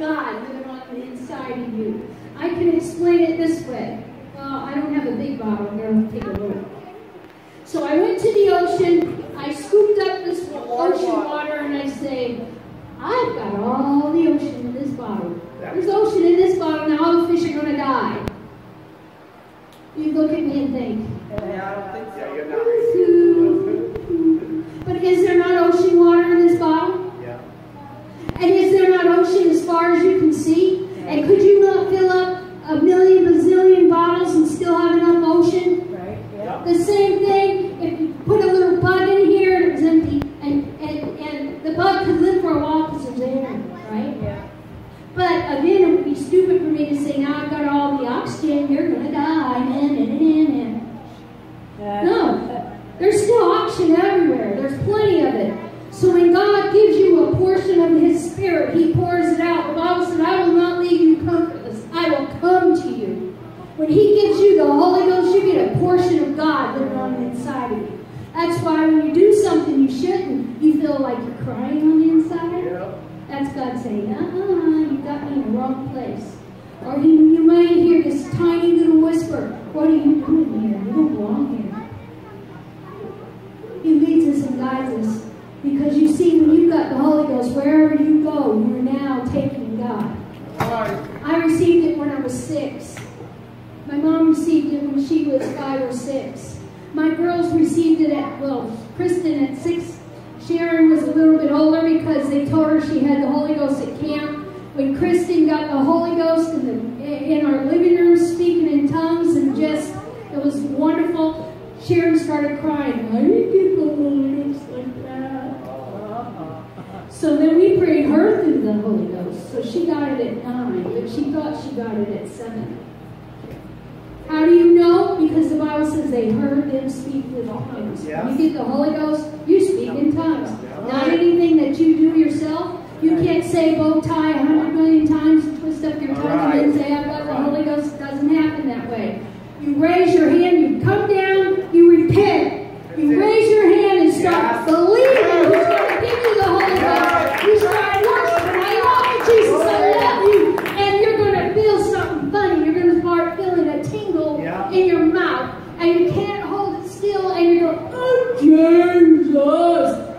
God living on the inside of you. I can explain it this way. Well, I don't have a big bottle. I'm going to take a look. So I went to the ocean. I scooped up this ocean water, and I say, I've got all the ocean in this bottle. There's ocean in this bottle, and all the fish are going to die. You look at me and think, Yeah, I don't think so. but is there not ocean water in this bottle? Yeah. And is there not ocean as far as you can see? And could you not fill up a million bazillion bottles and still have enough ocean? Right, yeah. The same thing, if you put a little bug in here and it was empty, and, and, and the bug could live for a while because there's air, right? Yeah. But again, it would be stupid for me to say, now I've got all the oxygen, you're going to die, and, and. Yeah. No, there's still oxygen everywhere. There's plenty of it. So when God gives you a portion of His Spirit, He pours it out. The Bible said, I will not leave you comfortless. I will come to you. When He gives you the Holy Ghost, you get a portion of God living on the inside of you. That's why when you do something you shouldn't, you feel like you're crying on the inside. Yeah. That's God saying, uh-uh, you got me in the wrong place. Or you, you might hear this tiny little whisper, what are you doing here? You don't belong here. He leads us and guides us. Because you see, when you've got the Holy Ghost, wherever you go, you're now taking God. I received it when I was six. My mom received it when she was five or six. My girls received it at, well, Kristen at six. Sharon was a little bit older because they told her she had the Holy Ghost at camp. When Kristen got the Holy Ghost in, the, in our living room, speaking in tongues, and just, it was wonderful. Sharon started crying. I didn't get the Holy Ghost like that. So then we prayed her through the Holy Ghost. So she got it at nine, but she thought she got it at seven. How do you know? Because the Bible says they heard them speak with tongues. Yeah. You get the Holy Ghost, you speak in tongues. Not anything that you do yourself. You can't say bow tie a hundred million times and twist up your All tongue and then say, I've got the All right. Holy Ghost. It doesn't happen that way. You raise your hand, you come down, you repent. You raise your hand and start Yes. believing He's going to give you the Holy Ghost. You start worshiping. I love you, Jesus. I love you. And you're going to feel something funny. You're going to start feeling a tingle Yeah. in your mouth. And you can't hold it still. And you're going, oh, Jesus.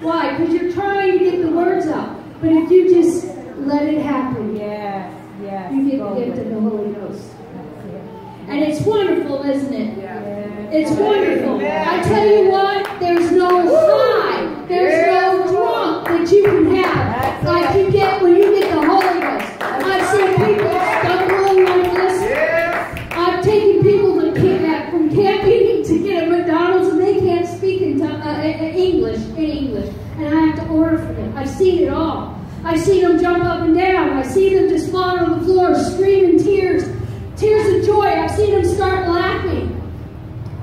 Why? Because you're trying to get the words out. But if you just let it happen, Yes, yes. you get go the gift with of it. the Holy Ghost. That's it. And it's wonderful, isn't it? Yeah. It's wonderful. I tell you what, there's no high, there's no drunk that you can have like you get when you get the Holy Ghost. I've seen people stumbling like this. Yes. I've taken people to camp, from camping to get a McDonald's and they can't speak in to- uh, uh, English, in English, and I have to order for them. I've seen it all. I've seen them jump up and down. I've seen them just fall on the floor, screaming tears, tears of joy. I've seen them start laughing.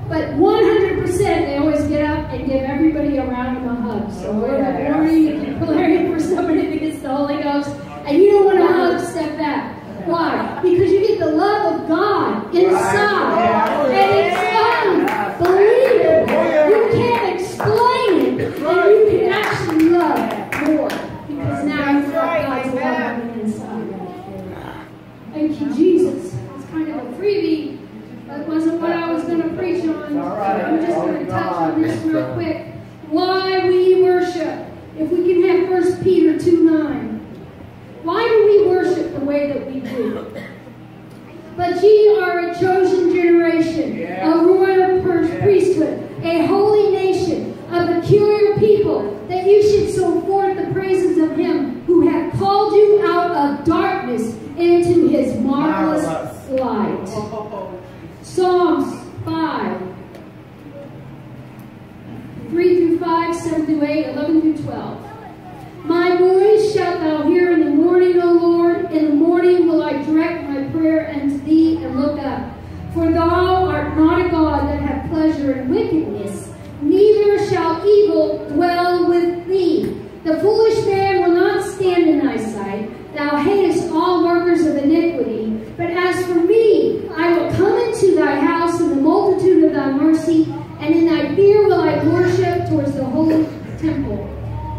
But 100% they always get up and give everybody around them a hug. So Oh, we're yeah. warning and declaring for somebody that gets the Holy Ghost, and you don't want to hug, step back. Why? Because you get the love of God inside, Yeah. and it's unbelievable. Oh, you can't explain it, and you can actually love more because now you got God's love on the inside. Thank you, Jesus. It's kind of a freebie. That wasn't what I was going to preach on. All right. I'm just going to touch on this real quick. Why we worship. If we can have 1 Peter 2 9. Why do we worship the way that we do? But ye are a chosen generation, Yeah. a royal Yeah. priesthood, a holy nation, a peculiar people, that you should show forth the praises of him who hath called you out of darkness into his marvelous Marvelous. light. Oh, oh, oh. Psalms 5. 3 through 5, 7 through 8, 11 through 12. My voice shalt thou hear in the morning, O Lord. In the morning will I direct my prayer unto thee and look up. For thou art not a God that hath pleasure in wickedness, neither shall evil dwell with thee. The foolish man will not stand in thy sight. Thou hatest all workers of iniquity. But as for me, I will come into thy house in the multitude of thy mercy, and in thy fear will I worship towards the holy temple.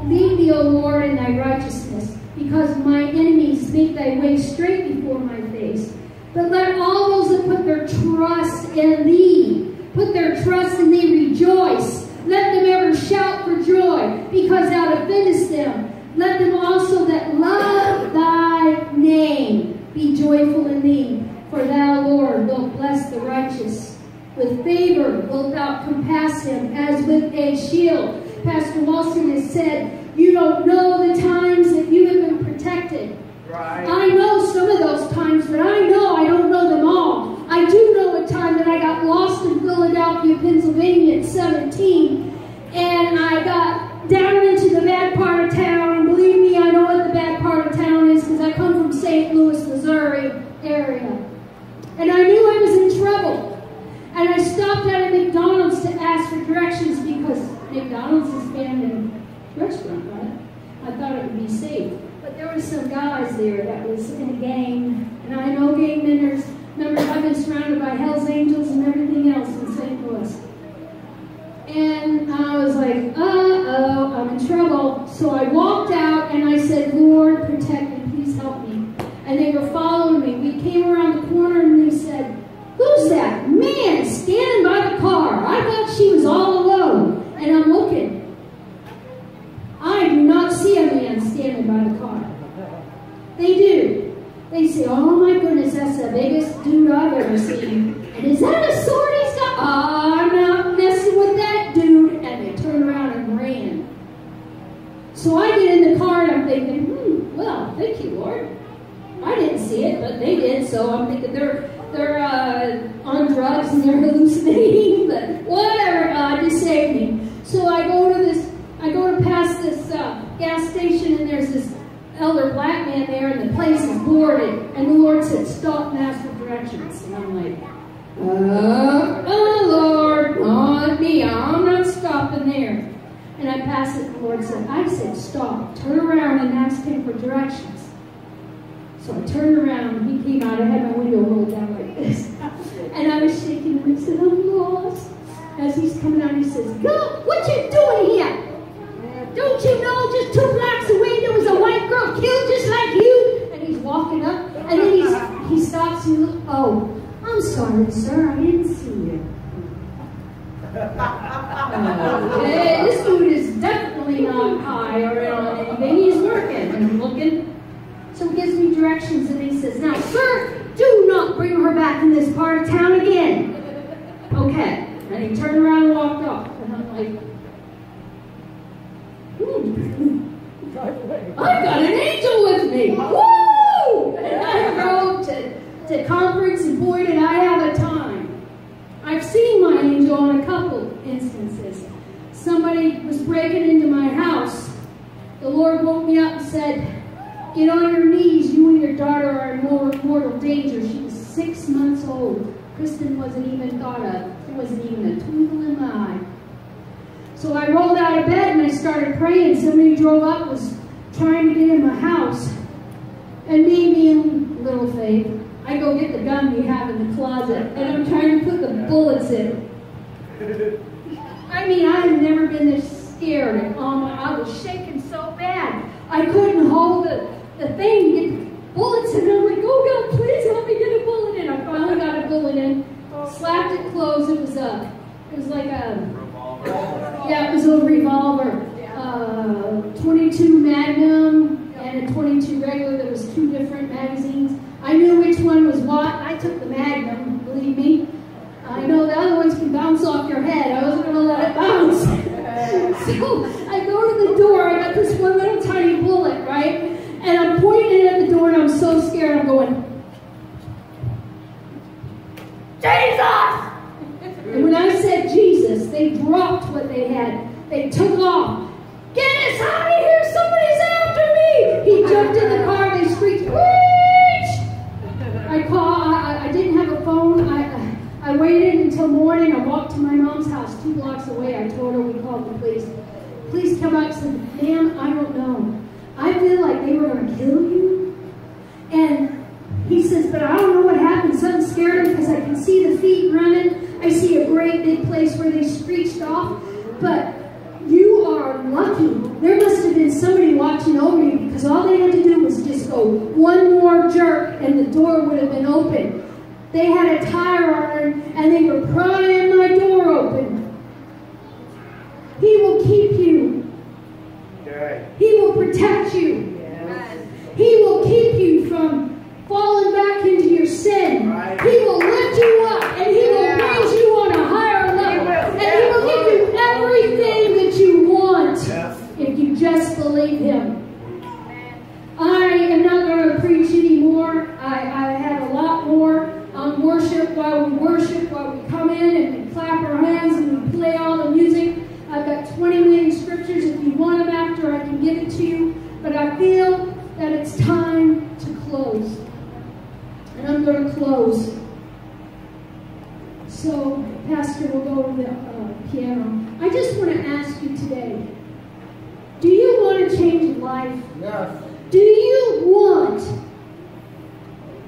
Lead me, O Lord, in thy righteousness. because my enemies make thy way straight before my face. But let all those that put their trust in thee, put their trust in thee, rejoice. Let them ever shout for joy, because thou defendest them. Let them also that love thy name be joyful in thee. For thou, Lord, wilt bless the righteous. With favor wilt thou compass him as with a shield. Pastor Wilson has said, you don't know the times that you have been protected. Right. I know some of those times, but I know I don't know them all. I do know a time that I got lost in Philadelphia, Pennsylvania at 17, and I got down into the bad part of town. And believe me, I know what the bad part of town is because I come from St. Louis, Missouri area. And I knew I was in trouble. And I stopped at a McDonald's to ask for directions because McDonald's is abandoned restaurant, right? I thought it would be safe. But there were some guys there that was in a gang, and I know gang members, members I've been surrounded by Hells Angels and everything else So I walked out and I said, Lord, protect me, please help me. And they were following me. We came around the corner and they said, So I get in the car and I'm thinking, hmm, well, thank you, Lord. I didn't see it, but they did, so I'm thinking they're they're uh, on drugs and they're hallucinating, but whatever, God just saved me. So I go to this, I go to pass this uh, gas station and there's this elder black man there and the place is boarded and the Lord said, stop and ask for directions. And I'm like, uh, oh Lord, not me, I'm not stopping there. And I passed it, the Lord said, I said stop, turn around and ask him for directions. So I turned around and he came out. I had my window rolled down like this. And I was shaking and I said, I'm lost. As he's coming out, he says, Girl, what you doing here? Don't you know just two blocks away there was a white girl killed just like you? And he's walking up and then he's, he stops and looks, oh, I'm sorry, sir, I didn't see you. okay, this dude is definitely not high or on anything. He's working. And I'm looking, so he gives me directions and he says, Now, sir, do not bring her in this part of town again. Okay. And he turned around and walked off. And I'm like, hmm. I've got an angel with me. Woo! And I drove to, to conference and boy did I have a time. I've seen my angel on a couple instances. Somebody was breaking into my house. The Lord woke me up and said, Get on your knees. You and your daughter are in mortal danger. She six months old. Kristen wasn't even thought of. There wasn't even a twinkle in my eye. So I rolled out of bed and I started praying. Somebody drove up, was trying to get in my house. And me being little faith, I go get the gun we have in the closet and I'm trying to put the bullets in. I mean, I have never been this scared. Um, I was shaking so bad. I couldn't hold it the thing, get bullets in. I'm like, oh God, please help me get a bullet in. I finally got a bullet in, it was a, it was like a, yeah, it was a revolver. Uh, 22 Magnum and a 22 regular. There was two different magazines. I knew which one was what. I took the Magnum, believe me. I know the other ones can bounce off your head. I wasn't going to let it bounce. so I go to the door. I got this one little tiny bullet, right? And I'm pointing at the door and I'm so scared. I'm going, Jesus! And when I said Jesus, they dropped what they had. They took off. Get us out of here! Somebody's after me! He jumped in the car. They screeched, Preach! I call. I, I didn't have a phone. I, I waited until morning. I walked to my mom's house two blocks away. I told her we called the police. Police come up and said, ma'am, I don't know. I feel like they were going to kill you. And he says, but I don't know what happened. Something scared him because I can see the feet running. I see a great big place where they screeched off. But you are lucky. There must have been somebody watching over you because all they had to do was just go one more jerk and the door would have been open. They had a tire iron and they were prying my door open. He will keep you. He will protect you. He will keep you from falling back into your sin. He will lift you up and he will raise you on a higher level. And he will give you everything that you want if you just him. I am not going to preach anymore. I, I have a lot more on worship while we worship, while we come in and we clap our hands and we play all the music. I've got 20 million scriptures. If you want them after, I can give it to you. But I feel that it's time to close. And I'm going to close. So, Pastor will go to the uh, piano. I just want to ask you today do you want to change life? Yes. Do you want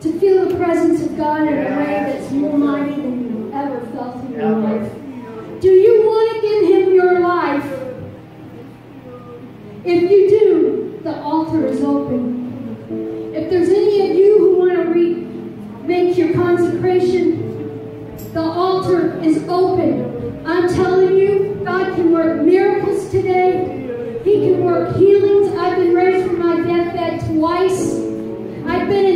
to feel the presence of God in a way that's more mighty than you've ever felt in your life? Do you want to give Him your life? If you do, the altar is open. If there's any of you who want to re- make your consecration, the altar is open. I'm telling you, God can work miracles today. He can work healings. I've been raised from my deathbed twice. I've been in